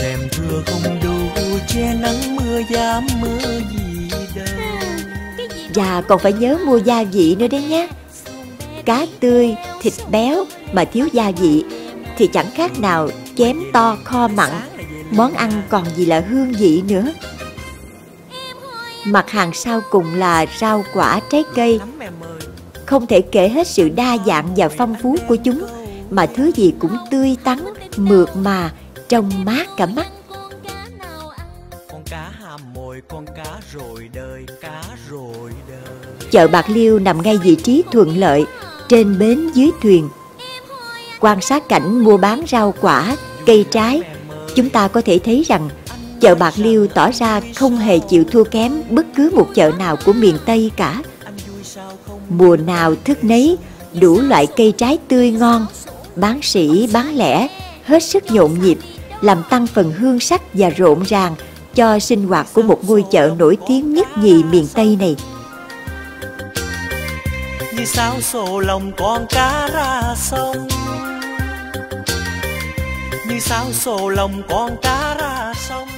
rèm thưa không đủ che nắng mưa dám mưa gì đâu. Và còn phải nhớ mua gia vị nữa đấy nhé. Cá tươi, thịt béo mà thiếu gia vị Thì chẳng khác nào chém to kho mặn. Món ăn còn gì là hương vị nữa. Mặt hàng sau cùng là rau quả trái cây. Không thể kể hết sự đa dạng và phong phú của chúng Mà thứ gì cũng tươi tắn, mượt mà, trông mát cả mắt. Con cá hàm mồi con cá rồi đời cá rồi đời. Chợ Bạc Liêu nằm ngay vị trí thuận lợi Trên bến dưới thuyền. Quan sát cảnh mua bán rau quả, cây trái Chúng ta có thể thấy rằng Chợ Bạc Liêu tỏ ra không hề chịu thua kém bất cứ một chợ nào của miền Tây cả. Mùa nào thức nấy, đủ loại cây trái tươi ngon Bán sỉ, bán lẻ, hết sức nhộn nhịp làm tăng phần hương sắc và rộn ràng Cho sinh hoạt của một ngôi chợ nổi tiếng nhất nhì miền Tây này. Như sao sổ lòng con cá ra sông. Như sao sổ lòng con cá ra sông.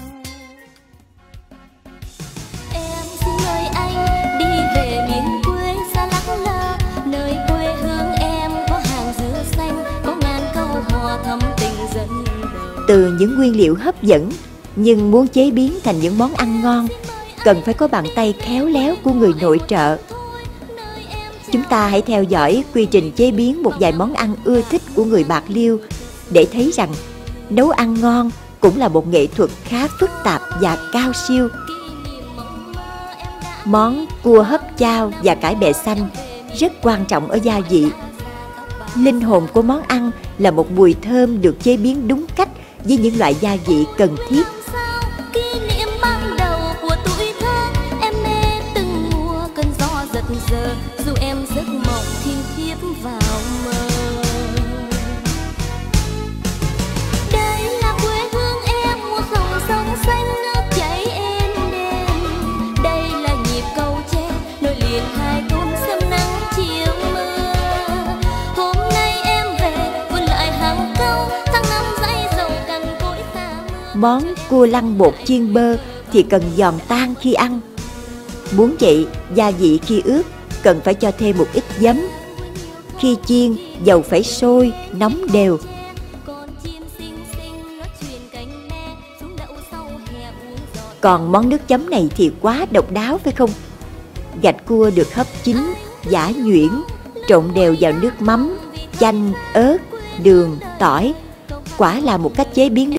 Từ những nguyên liệu hấp dẫn, nhưng muốn chế biến thành những món ăn ngon, cần phải có bàn tay khéo léo của người nội trợ. Chúng ta hãy theo dõi quy trình chế biến một vài món ăn ưa thích của người bạc liêu để thấy rằng nấu ăn ngon cũng là một nghệ thuật khá phức tạp và cao siêu. Món cua hấp chao và cải bẹ xanh rất quan trọng ở gia vị. Linh hồn của món ăn là một mùi thơm được chế biến đúng cách với những loại gia vị cần thiết. Kỷ niệm ban đầu của tuổi thơ? Em mê từng mùa cơn gió giật giờ, Dù em giấc mộng thiên thiếp vào mơ. Món cua lăng bột chiên bơ thì cần giòn tan khi ăn. Muốn vậy, gia vị khi ướp, cần phải cho thêm một ít giấm. Khi chiên, dầu phải sôi, nóng đều. Còn món nước chấm này thì quá độc đáo, phải không? Gạch cua được hấp chín giả nhuyễn, trộn đều vào nước mắm, chanh, ớt, đường, tỏi. Quả là một cách chế biến